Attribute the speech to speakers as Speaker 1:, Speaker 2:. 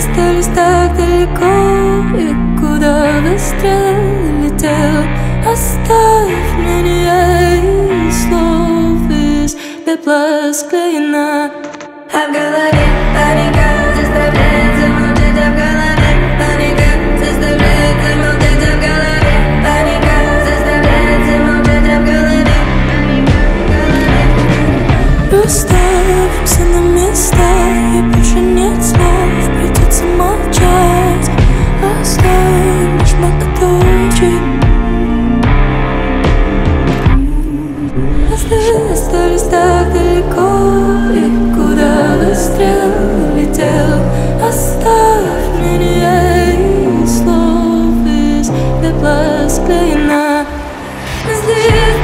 Speaker 1: Стали так далеко И куда быстрее летел Оставь меня и слов из пепла склеена А в голове парень все на места И больше нет слов. Придется молчать. Оставим лишь многоточие Остались так далеко И куда выстрел летел. Оставь меня из слов Из пепла склеена Здесь